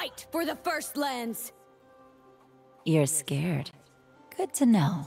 Fight for the First Lands! You're scared. Good to know.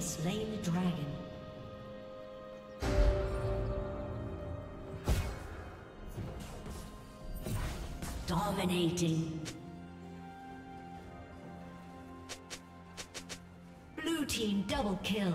Has slain the dragon. Dominating. Blue team double kill.